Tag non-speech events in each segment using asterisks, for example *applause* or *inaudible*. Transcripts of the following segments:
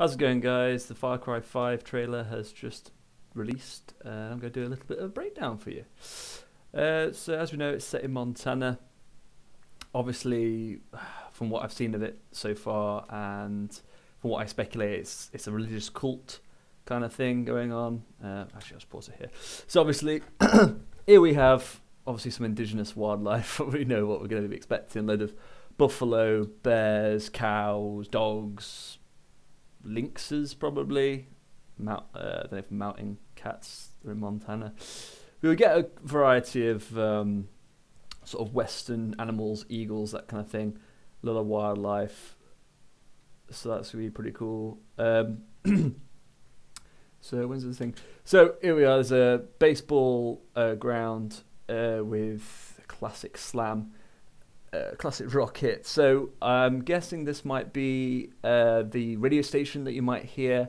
How's it going, guys? The Far Cry 5 trailer has just released. Uh, I'm going to do a little bit of a breakdown for you. Uh, so, as we know, it's set in Montana. Obviously, from what I've seen of it so far, and from what I speculate, it's it's a religious cult kind of thing going on. Uh, actually, I'll pause it here. So, obviously, *coughs* here we have obviously some indigenous wildlife. *laughs* we know what we're going to be expecting. A load of buffalo, bears, cows, dogs, lynxes probably. Mount, uh, I don't know if mountain cats are in Montana. We would get a variety of um, sort of western animals, eagles, that kind of thing. A lot of wildlife. So that's really pretty cool. Um, *clears throat* so when's the thing? So here we are. There's a baseball uh, ground uh, with a classic slam uh, classic rock hit. So I'm guessing this might be uh, the radio station that you might hear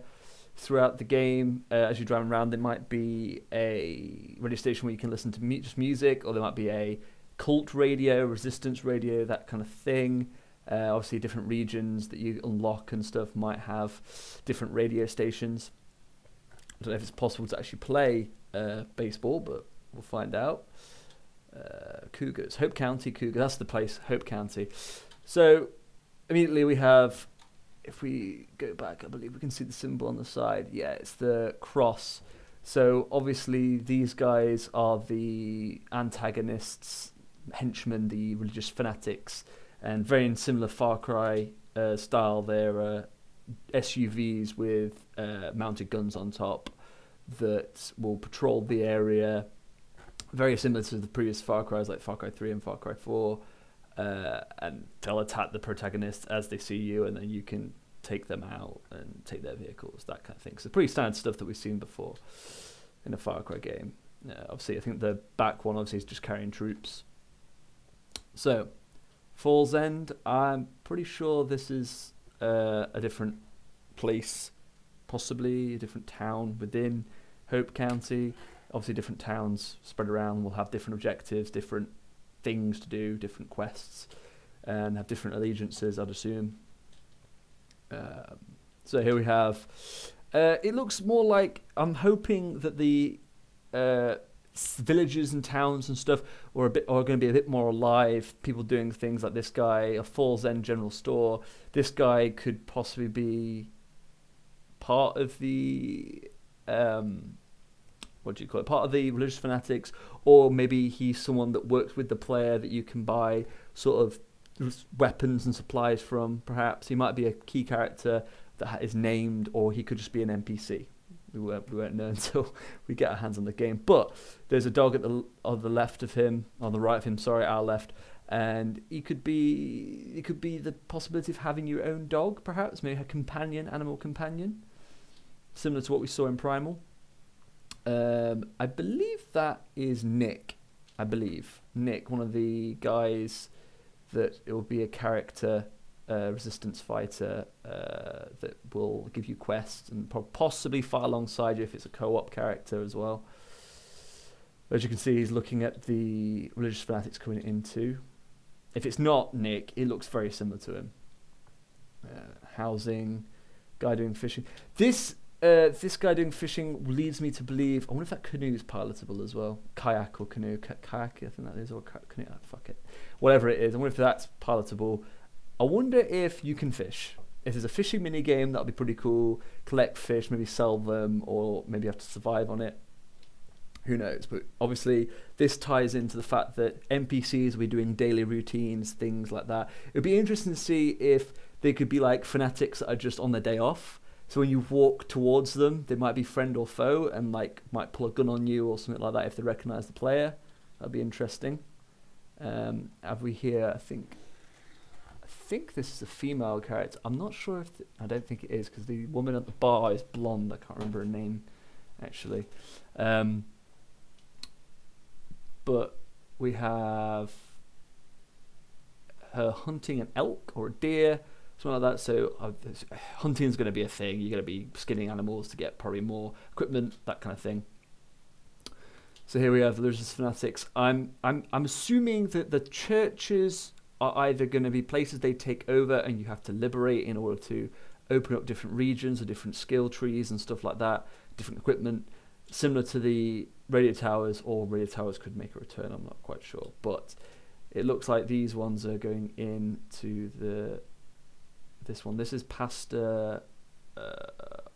throughout the game uh, as you're driving around. There might be a radio station where you can listen to mu- just music, or there might be a cult radio, resistance radio, that kind of thing. Uh, obviously, different regions that you unlock and stuff might have different radio stations. I don't know if it's possible to actually play uh, baseball, but we'll find out uh, Cougars, Hope County Cougars. That's the place, Hope County. So immediately we have, if we go back, I believe we can see the symbol on the side. Yeah, it's the cross. So obviously these guys are the antagonists, henchmen, the religious fanatics, and very in similar Far Cry uh, style. They're uh, SUVs with uh, mounted guns on top that will patrol the area very similar to the previous Far Cry's like Far Cry 3 and Far Cry 4. Uh, and they'll attack the protagonist as they see you, and then you can take them out and take their vehicles, that kind of thing. So pretty standard stuff that we've seen before in a Far Cry game. Uh, obviously, I think the back one obviously is just carrying troops. So, Falls End, I'm pretty sure this is uh, a different place, possibly a different town within Hope County obviously different towns spread around will have different objectives, different things to do, different quests, and have different allegiances. I'd assume. Um, so here we have. Uh, it looks more like I'm hoping that the uh, villages and towns and stuff are a bit are going to be a bit more alive. People doing things like this guy, a Falls End general store. This guy could possibly be part of the um, what do you call it, part of the religious fanatics, or maybe he's someone that works with the player that you can buy sort of weapons and supplies from. Perhaps he might be a key character that is named, or he could just be an NPC. We won't, we won't *laughs* know until we get our hands on the game. But there's a dog at the on the left of him, on the right of him. Sorry, our left, and he could be it could be the possibility of having your own dog, perhaps maybe a companion, animal companion, similar to what we saw in Primal. Um, I believe that is Nick. I believe Nick, one of the guys that it will be a character, uh, resistance fighter uh, that will give you quests and possibly fight alongside you if it's a co-op character as well. As you can see, he's looking at the religious fanatics coming into. If it's not Nick, it looks very similar to him. Uh, housing, guy doing fishing. This uh, this guy doing fishing leads me to believe. I wonder if that canoe is pilotable as well, kayak or canoe, kayak. I think that is or canoe. Oh, fuck it, whatever it is. I wonder if that's pilotable. I wonder if you can fish. If there's a fishing mini game, that'll be pretty cool. Collect fish, maybe sell them, or maybe have to survive on it. Who knows? But obviously, this ties into the fact that NPCs will be doing daily routines, things like that. It'd be interesting to see if they could be like fanatics that are just on their day off so when you walk towards them, they might be friend or foe and like might pull a gun on you or something like that if they recognise the player. That'd be interesting. Um, have we here? I think. I think this is a female character. I'm not sure if I don't think it is because the woman at the bar is blonde. I can't remember her name, actually. Um, but we have her hunting an elk or a deer something like that. So uh, hunting is going to be a thing. You're going to be skinning animals to get probably more equipment, that kind of thing. So here we have the religious fanatics. I'm I'm I'm assuming that the churches are either going to be places they take over and you have to liberate in order to open up different regions or different skill trees and stuff like that, different equipment, similar to the radio towers, or radio towers could make a return. I'm not quite sure, but it looks like these ones are going into the this one. This is past. Uh,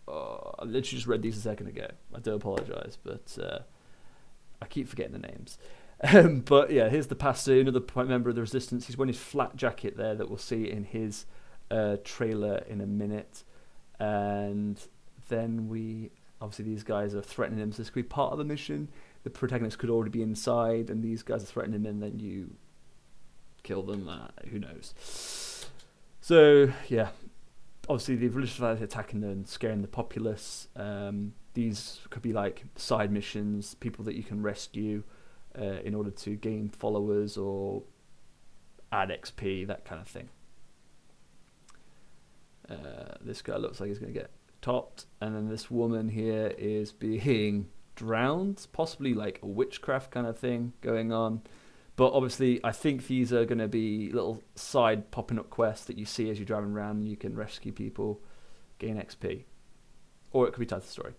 oh, I literally just read these a second ago. I do apologise, but uh, I keep forgetting the names. Um, but yeah, here's the pastor, another member of the resistance. He's wearing his flat jacket there that we'll see in his uh, trailer in a minute. And then we obviously these guys are threatening him. So this could be part of the mission. The protagonist could already be inside, and these guys are threatening him, and then you kill them. Uh, who knows? So yeah, obviously the religious are attacking and scaring the populace. Um, these could be like side missions, people that you can rescue uh, in order to gain followers or add XP, that kind of thing. Uh, this guy looks like he's going to get topped, and then this woman here is being *laughs* drowned, possibly like a witchcraft kind of thing going on. But obviously, I think these are going to be little side popping up quests that you see as you're driving around. You can rescue people, gain XP, or it could be tied to the story.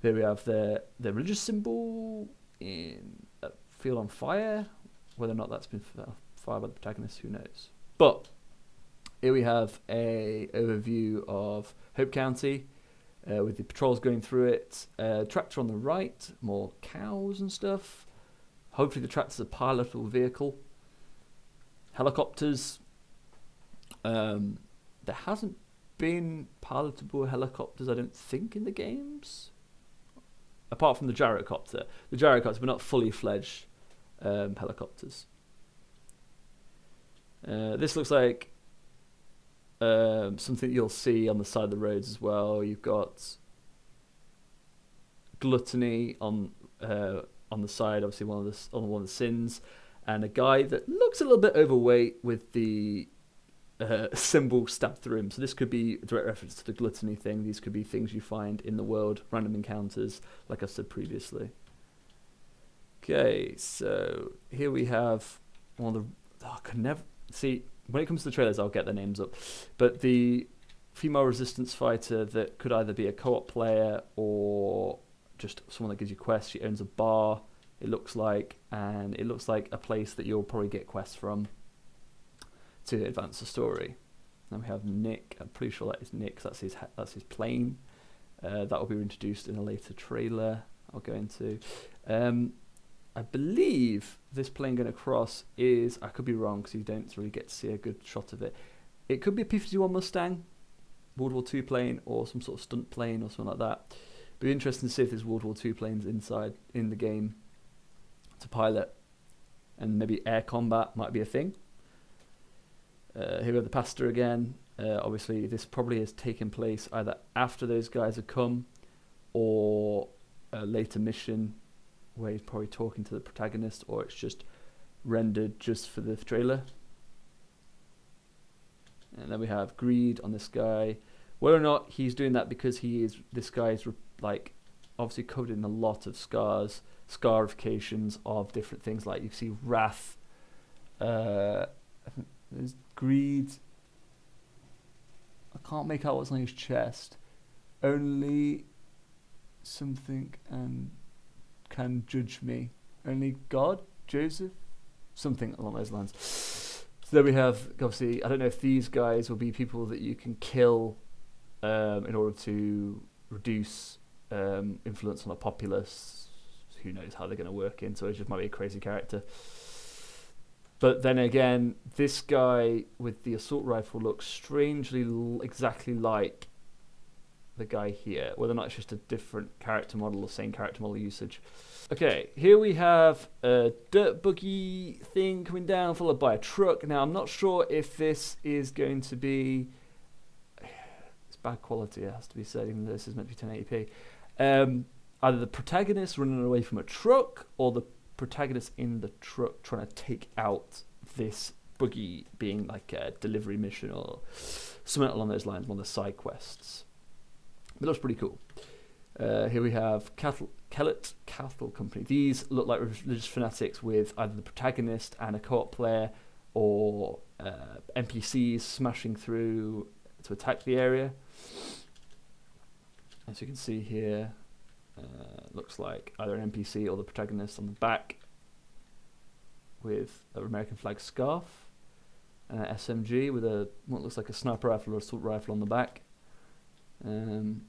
Here we have the the religious symbol in a field on fire. Whether or not that's been fired by the protagonist, who knows? But here we have a overview of Hope County. Uh, with the patrols going through it, uh, tractor on the right, more cows and stuff. Hopefully the tractor's a pilotable vehicle. Helicopters. Um, there hasn't been pilotable helicopters, I don't think, in the games. Apart from the gyrocopter. The gyrocopters were not fully fledged um, helicopters. Uh, this looks like um, something you'll see on the side of the roads as well. You've got gluttony on uh, on the side, obviously one of the on one of the sins, and a guy that looks a little bit overweight with the uh, *laughs* symbol stabbed through him. So this could be a direct reference to the gluttony thing. These could be things you find in the world, random encounters, like I said previously. Okay, so here we have one of the. Oh, I could never see when it comes to the trailers. I'll get the names up, but the female resistance fighter that could either be a co-op player or just someone that gives you quests. She owns a bar, it looks like, and it looks like a place that you'll probably get quests from to advance the story. Then we have Nick. I'm pretty sure that is Nick. That's his. That's his plane. Uh, that will be introduced in a later trailer. I'll go into. Um, I believe this plane going across is. I could be wrong because you don't really get to see a good shot of it. It could be a P-51 Mustang, World War II plane, or some sort of stunt plane or something like that. Be interesting to see if there's World War II planes inside in the game to pilot, and maybe air combat might be a thing. Uh, here we have the pastor again. Uh, obviously, this probably has taken place either after those guys have come, or a later mission where he's probably talking to the protagonist, or it's just rendered just for the trailer. And then we have greed on this guy. Whether or not he's doing that because he is this guy is like obviously covered in a lot of scars, scarifications of different things. Like you see wrath, uh, there's greed. I can't make out what's on his chest. Only something and can judge me. Only God, Joseph, something along those lines. So there we have, obviously, I don't know if these guys will be people that you can kill um, in order to reduce um, influence on the populace. Who knows how they're going to work in? So it just might be a crazy character. But then again, this guy with the assault rifle looks strangely exactly like the guy here, whether or not it's just a different character model or same character model usage. Okay, here we have a dirt buggy thing coming down, followed by a truck. Now, I'm not sure if this is going to be. *sighs* It's bad quality, it has to be said, even though this is meant to be 1080p um, either the protagonist running away from a truck or the protagonist in the truck trying to take out this buggy being like a delivery mission or something along those lines, one of the side quests. It looks pretty cool. Uh, here we have Cattle, Kellett Cattle Company. These look like religious fanatics with either the protagonist and a co-op player, or uh, NPCs smashing through to attack the area. As you can see here, uh, looks like either an NPC or the protagonist on the back with an American flag scarf, an SMG with a what looks like a sniper rifle or assault rifle on the back. Um,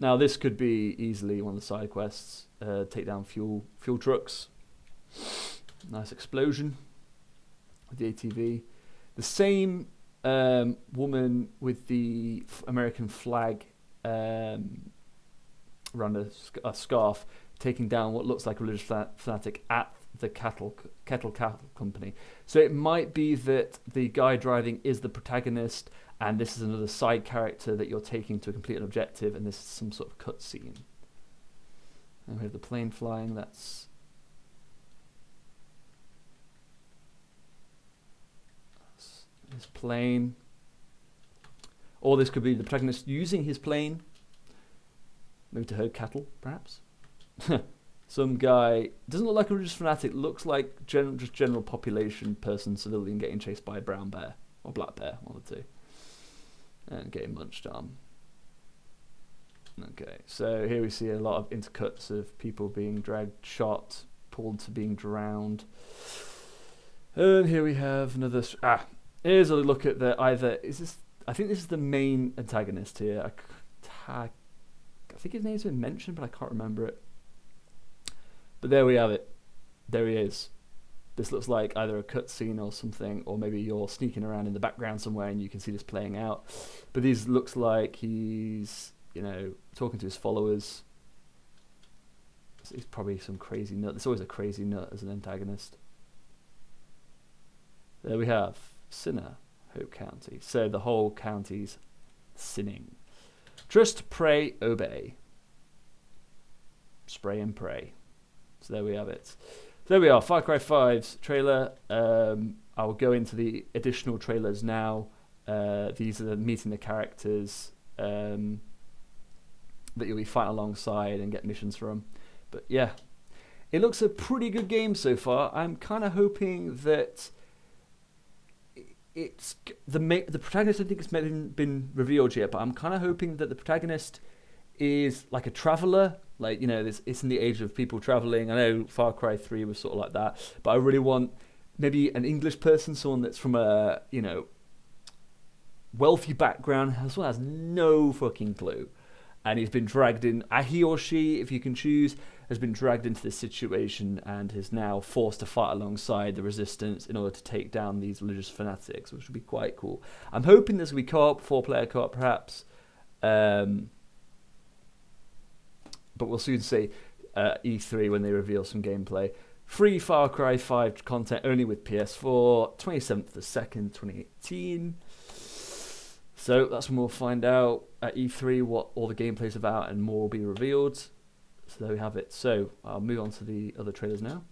now this could be easily one of the side quests. Uh, take down fuel fuel trucks. Nice explosion with the ATV. The same um, woman with the American flag um, around a, a, scarf taking down what looks like a religious fanatic at the cattle kettle cattle company. So it might be that the guy driving is the protagonist, and this is another side character that you're taking to complete an objective, and this is some sort of cutscene. And we have the plane flying. That's his plane. Or this could be the protagonist using his plane, maybe to herd cattle, perhaps. *laughs* Some guy doesn't look like a religious fanatic. Looks like gen- just general population person, civilian getting chased by a brown bear or black bear, one of the two, and getting munched on. Okay, so here we see a lot of intercuts of people being dragged, shot, pulled to being drowned. And here we have another. Ah, here's a look at the either. Is this? I think this is the main antagonist here. I, I think his name's been mentioned, but I can't remember it. But there we have it. There he is. This looks like either a cutscene or something, or maybe you're sneaking around in the background somewhere and you can see this playing out. But these looks like he's, you know, talking to his followers. He's probably some crazy nut. There's always a crazy nut as an antagonist. There we have Sinner, Hope County. So the whole county's sinning. Trust, pray, obey. Spray and pray. So there we have it. There we are, Far Cry 5's trailer. Um, I will go into the additional trailers now. Uh, these are meeting the characters um, that you'll be fighting alongside and get missions from. But yeah, it looks a pretty good game so far. I'm kind of hoping that it's the the protagonist. I think it's been been revealed yet, but I'm kind of hoping that the protagonist is like a traveler. Like you know, this it's in the age of people traveling. I know Far Cry Three was sort of like that, but I really want maybe an English person, someone that's from a you know wealthy background, as well has no fucking clue, and he's been dragged in. Uh, he or she, if you can choose, has been dragged into this situation and is now forced to fight alongside the resistance in order to take down these religious fanatics, which would be quite cool. I'm hoping this will be co-op, four-player co-op, perhaps. Um, but we'll soon see uh, E3 when they reveal some gameplay. Free Far Cry 5 content only with PS4, 27th the 2nd, 2018. So that's when we'll find out at E3 what all the gameplay's about and more will be revealed. So there we have it. So I'll move on to the other trailers now.